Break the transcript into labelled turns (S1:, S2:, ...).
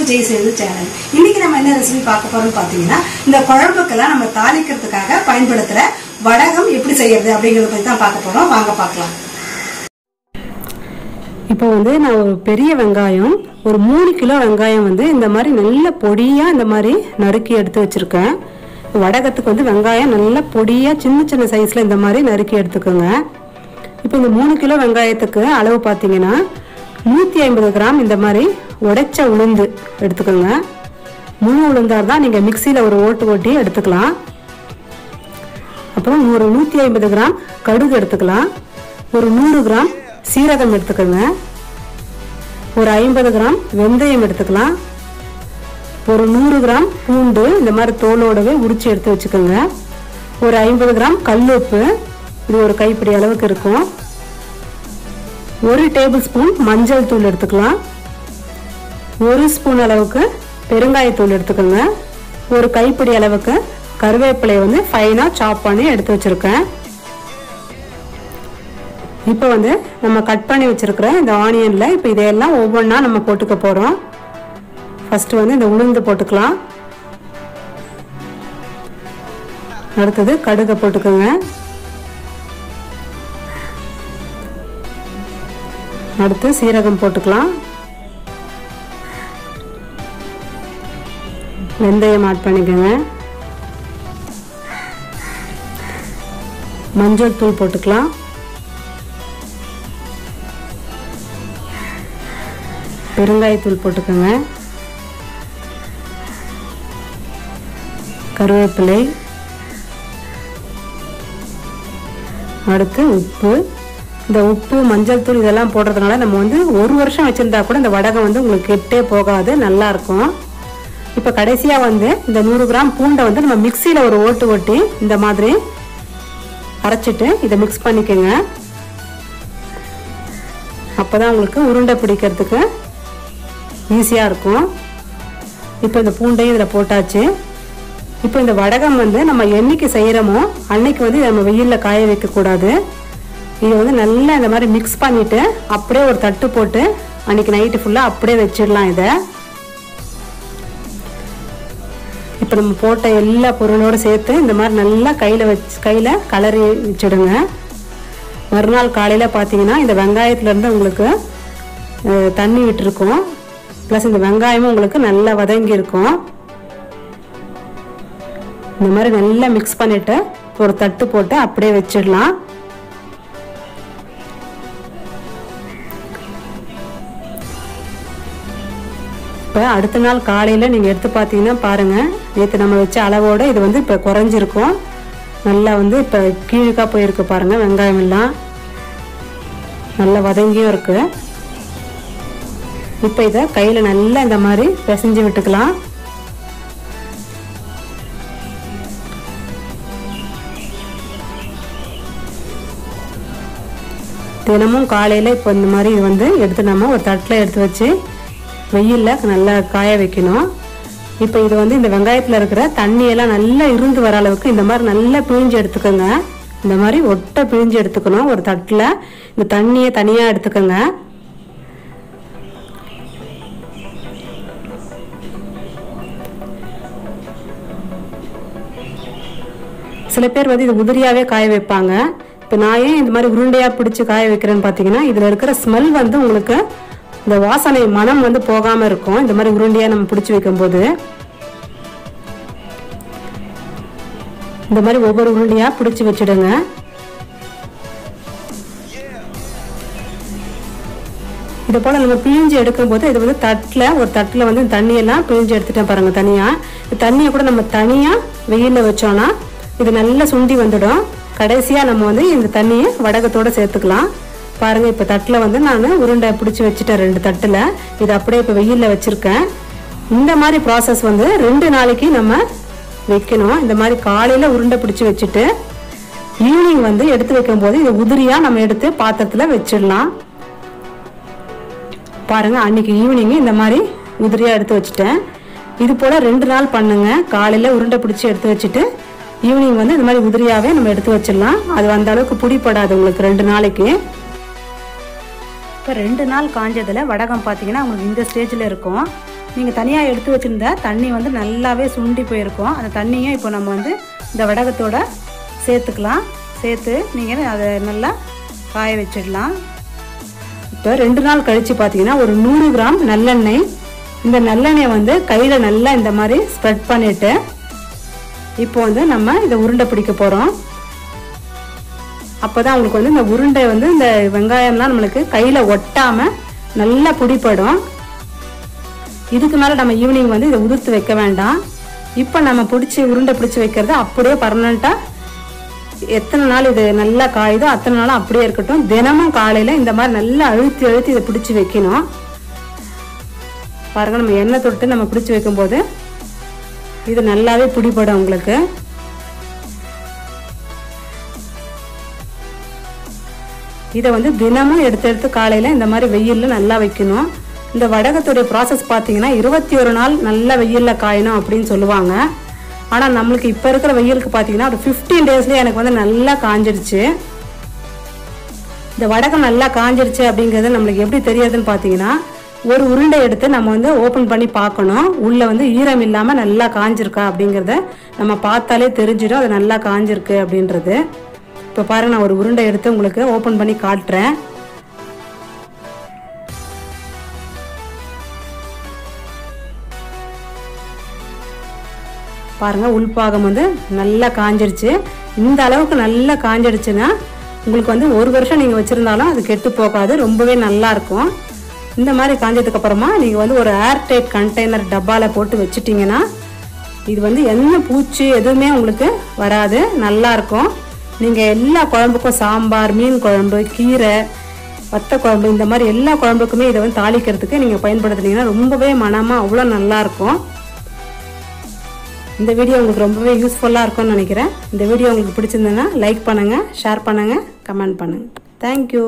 S1: To Jai Setu channel இன்னைக்கு நம்ம என்ன ரெசிபி பார்க்க போறோம்னு பாத்தீங்கன்னா இந்த குழம்புக்கெல்லாம் நம்ம தாளிக்கிறதுக்காக பயன்படுத்துற வடகம் எப்படி செய்யறது அப்படிங்கறத பத்தி தான் பார்க்க போறோம். வாங்க பார்க்கலாம்.
S2: இப்போ வந்து நான் ஒரு பெரிய வெங்காயம் ஒரு மூணு கிலோ வெங்காயம் வந்து இந்த மாதிரி நல்ல பொடியாக இந்த மாதிரி நறுக்கி எடுத்து வச்சுருக்கேன். வடகத்துக்கு வந்து வெங்காயம் நல்ல பொடியாக சின்ன சின்ன சைஸில் இந்த மாதிரி நறுக்கி எடுத்துக்கோங்க. இப்போ இந்த மூணு கிலோ வெங்காயத்துக்கு அளவு பார்த்தீங்கன்னா நூற்றி ஐம்பது கிராம் இந்த மாதிரி உடைச்ச உளுந்து எடுத்துக்கோங்க. முழு உளுந்தாக தான் நீங்கள் மிக்சியில் ஒரு ஓட்டு ஓட்டி எடுத்துக்கலாம். அப்புறம் ஒரு நூற்றி ஐம்பது கிராம் கடுகு எடுத்துக்கலாம். ஒரு நூறு கிராம் சீரகம் எடுத்துக்கோங்க. ஒரு ஐம்பது கிராம் வெந்தயம் எடுத்துக்கலாம். ஒரு நூறு கிராம் பூண்டு இந்த மாதிரி தோலோடவே உரிச்சு எடுத்து வச்சுக்கோங்க. ஒரு ஐம்பது கிராம் கல்லுப்பு. இது ஒரு கைப்பிடி அளவுக்கு இருக்கும். ஒரு டேபிள் ஸ்பூன் மஞ்சள் தூள் எடுத்துக்கலாம். ஒரு ஸ்பூன் அளவுக்கு பெருங்காயத்தூள் எடுத்துக்கோங்க. ஒரு கைப்பிடி அளவுக்கு கருவேப்பிலையை வந்து ஃபைனாக சாப் பண்ணி எடுத்து வச்சுருக்கேன். இப்போ வந்து நம்ம கட் பண்ணி வச்சிருக்கிற இந்த ஆனியனில் இப்போ இதையெல்லாம் ஒவ்வொன்றா நம்ம போட்டுக்க போகிறோம் ஃபஸ்ட்டு வந்து இந்த உளுந்து போட்டுக்கலாம். அடுத்தது கடுகை போட்டுக்கோங்க. அடுத்து சீரகம் போட்டுக்கலாம். வெந்தயம் ஆட் பண்ணிக்கோங்க. மஞ்சள் தூள் போட்டுக்கலாம். பெருங்காயத்தூள் போட்டுக்கோங்க. கருவேப்பிலை. அடுத்து உப்பு. இந்த உப்பு மஞ்சள் தூள் இதெல்லாம் போடுறதுனால நம்ம வந்து ஒரு வருஷம் வச்சுருந்தா கூட இந்த வடகம் வந்து உங்களுக்கு கெட்டே போகாது நல்லா இருக்கும். இப்போ கடைசியாக வந்து இந்த நூறு கிராம் பூண்டை வந்து நம்ம மிக்சியில் ஒரு ஓட்டு ஓட்டி இந்த மாதிரி அரைச்சிட்டு இதை மிக்ஸ் பண்ணிக்கோங்க. அப்போ தான் உங்களுக்கு உருண்டை பிடிக்கிறதுக்கு ஈஸியாக இருக்கும். இப்போ இந்த பூண்டையும் இதில் போட்டாச்சு. இப்போ இந்த வடகம் வந்து நம்ம என்னைக்கு செய்கிறோமோ அன்னைக்கு வந்து இதை நம்ம வெயிலில் காய வைக்கக்கூடாது. இதை வந்து நல்லா இந்த மாதிரி மிக்ஸ் பண்ணிவிட்டு அப்படியே ஒரு தட்டு போட்டு அன்னைக்கு நைட்டு ஃபுல்லாக அப்படியே வச்சிடலாம் இதை. இப்போ நம்ம போட்ட எல்லா பொருளோடு சேர்த்து இந்த மாதிரி நல்லா கையில் வச்சு கையில் கலரி வச்சுடுங்க. மறுநாள் காலையில் பார்த்தீங்கன்னா இந்த வெங்காயத்துலேருந்து உங்களுக்கு தண்ணி விட்டுருக்கும். ப்ளஸ் இந்த வெங்காயமும் உங்களுக்கு நல்லா வதங்கி இருக்கும். இந்த மாதிரி நல்லா மிக்ஸ் பண்ணிவிட்டு ஒரு தட்டு போட்டு அப்படியே வச்சிடலாம். இப்போ அடுத்த நாள் காலையில் நீங்கள் எடுத்து பார்த்தீங்கன்னா பாருங்கள் நேற்று நம்ம வச்ச அளவோட இது வந்து இப்போ குறைஞ்சிருக்கும். நல்லா வந்து இப்போ கீழுக்காக போயிருக்கு பாருங்கள் வெங்காயம் எல்லாம். நல்லா வதங்கியும் இருக்குது இப்போ இதை கையில் நல்லா இந்த மாதிரி பிசைஞ்சு விட்டுக்கலாம். தினமும் காலையில் இப்போ இந்த மாதிரி இது வந்து எடுத்து நம்ம ஒரு தட்டில் எடுத்து வச்சு வெயிலில் நல்லா காய வைக்கணும். இப்போ இது வந்து இந்த வெங்காயத்தில் இருக்கிற தண்ணியெல்லாம் நல்லா இருந்து வர அளவுக்கு இந்த மாதிரி நல்லா பிழிஞ்சு எடுத்துக்கோங்க. இந்த மாதிரி ஒட்டை பிழிஞ்சு எடுத்துக்கணும். ஒரு தட்டில் இந்த தண்ணியை தனியாக எடுத்துக்கோங்க. சில பேர் வந்து இது உதிரியாகவே காய வைப்பாங்க. இப்போ நான் ஏன் இந்த மாதிரி உருண்டையாக பிடிச்சி காய வைக்கிறேன்னு பார்த்தீங்கன்னா இதில் இருக்கிற ஸ்மெல் வந்து உங்களுக்கு இந்த வாசனை மனம் வந்து போகாமல் இருக்கும். இந்த மாதிரி உருண்டையாக நம்ம பிடிச்சி வைக்கும்போது இந்த மாதிரி ஒவ்வொரு உருண்டையாக பிடிச்சி வச்சிடுங்க. இதை போல் நம்ம பிழிஞ்சு எடுக்கும்போது இது வந்து தட்டில் ஒரு தட்டில் வந்து தண்ணியெல்லாம் பிழிஞ்சு எடுத்துட்டேன் பாருங்கள் தனியாக தண்ணியை கூட நம்ம தனியாக வெயிலில் வச்சோன்னா இது நல்லா சுண்டி வந்துடும். கடைசியாக நம்ம வந்து இந்த தண்ணியை வடகத்தோடு சேர்த்துக்கலாம். பாருங்கள் இப்போ தட்டில் வந்து நான் உருண்டை பிடிச்சி வச்சுட்டேன் ரெண்டு தட்டில். இது அப்படியே இப்போ வெயிலில் வச்சுருக்கேன். இந்த மாதிரி ப்ராசஸ் வந்து ரெண்டு நாளைக்கு நம்ம வைக்கணும். இந்த மாதிரி காலையில் உருண்டை பிடிச்சி வச்சுட்டு ஈவினிங் வந்து எடுத்து வைக்கும் போது இது உதிரியாக நம்ம எடுத்து பாத்திரத்தில் வச்சிடலாம். பாருங்க அன்னைக்கு ஈவினிங் இந்த மாதிரி உதிரியாக எடுத்து வச்சுட்டேன். இது போல் ரெண்டு நாள் பண்ணுங்க. காலையில் உருண்டை பிடிச்சி எடுத்து வச்சுட்டு ஈவினிங் வந்து இந்த மாதிரி உதிரியாகவே நம்ம எடுத்து வச்சிடலாம். அது அந்த அளவுக்கு பிடிப்படாது உங்களுக்கு ரெண்டு நாளைக்கு. இப்போ ரெண்டு நாள் காஞ்சதில் வடகம் பார்த்தீங்கன்னா உங்களுக்கு இந்த ஸ்டேஜில் இருக்கும். நீங்கள் தனியாக எடுத்து வச்சுருந்த தண்ணி வந்து நல்லாவே சுண்டி போயிருக்கும். அந்த தண்ணியும் இப்போ நம்ம வந்து இந்த வடகத்தோட சேர்த்துக்கலாம். சேர்த்து நீங்கள் அதை நல்லா காய வச்சிடலாம். இப்போ ரெண்டு நாள் கழித்து பார்த்தீங்கன்னா ஒரு நூறு கிராம் நல்லெண்ணெய். இந்த நல்லெண்ணெயை வந்து கையில் நல்லா இந்த மாதிரி ஸ்ப்ரெட் பண்ணிவிட்டு இப்போ வந்து நம்ம இதை உருண்டை பிடிக்க போகிறோம் அப்போ தான் அவங்களுக்கு வந்து இந்த உருண்டை வந்து இந்த வெங்காயம்லாம் நம்மளுக்கு கையில் ஒட்டாமல் நல்லா பிடிப்படும் இதுக்கு மேலே நம்ம ஈவினிங் வந்து இதை உதிர்த்து வைக்க வேண்டாம். இப்போ நம்ம பிடிச்சி உருண்டை பிடிச்சி வைக்கிறது அப்படியே பர்மனெண்ட்டாக எத்தனை நாள் இது நல்லா காயுதோ அத்தனை நாளும் அப்படியே இருக்கட்டும். தினமும் காலையில் இந்த மாதிரி நல்லா அழுத்தி அழுத்தி இதை பிடிச்சி வைக்கணும். பாருங்க நம்ம எண்ணெய் தொட்டு நம்ம பிடிச்சி வைக்கும்போது இது நல்லாவே பிடிப்படும் உங்களுக்கு. இதை வந்து தினமும் எடுத்து எடுத்து காலையில் இந்த மாதிரி வெயிலில் நல்லா வைக்கணும். இந்த வடகத்துடைய ப்ராசஸ் பார்த்தீங்கன்னா இருபத்தி ஒரு நாள் நல்ல வெயிலில் காயணும் அப்படின்னு சொல்லுவாங்க. ஆனால் நம்மளுக்கு இப்போ இருக்கிற வெயிலுக்கு பார்த்தீங்கன்னா ஒரு ஃபிஃப்டீன் டேஸ்லேயே எனக்கு வந்து நல்லா காஞ்சிடுச்சு இந்த வடகம் நல்லா காஞ்சிருச்சு அப்படிங்கிறது நம்மளுக்கு எப்படி தெரியாதுன்னு பார்த்தீங்கன்னா ஒரு உருண்டை எடுத்து நம்ம வந்து ஓப்பன் பண்ணி பார்க்கணும். உள்ளே வந்து ஈரம் இல்லாமல் நல்லா காஞ்சிருக்கா அப்படிங்கிறத நம்ம பார்த்தாலே தெரிஞ்சிடும் அது நல்லா காஞ்சிருக்கு அப்படின்றது. இப்போ பாருங்க நான் ஒரு உருண்டை எடுத்து உங்களுக்கு ஓப்பன் பண்ணி காட்டுறேன். பாருங்க உள்பாகம் வந்து நல்லா காஞ்சிருச்சு. இந்த அளவுக்கு நல்லா காஞ்சிடுச்சுன்னா உங்களுக்கு வந்து ஒரு வருஷம் நீங்கள் வச்சுருந்தாலும் அது கெட்டு போகாது ரொம்பவே நல்லா இருக்கும். இந்த மாதிரி காஞ்சதுக்கப்புறமா நீங்கள் வந்து ஒரு ஏர் டைட் கண்டெய்னர் டப்பாவில் போட்டு வச்சுட்டிங்கன்னா இது வந்து என்ன பூச்சி எதுவுமே உங்களுக்கு வராது நல்லாயிருக்கும் நீங்கள் எல்லா குழம்புக்கும் சாம்பார் மீன் குழம்பு கீரை வத்த குழம்பு இந்த மாதிரி எல்லா குழம்புக்குமே இதை வந்து தாளிக்கிறதுக்கு நீங்கள் பயன்படுத்துனீங்கன்னா ரொம்பவே மனமாக அவ்வளோ நல்லாயிருக்கும் இந்த வீடியோ உங்களுக்கு ரொம்பவே யூஸ்ஃபுல்லாக இருக்கும்னு நினைக்கிறேன். இந்த வீடியோ உங்களுக்கு பிடிச்சிருந்ததுன்னா லைக் பண்ணுங்கள் ஷேர் பண்ணுங்கள் கமெண்ட் பண்ணுங்கள் தேங்க்யூ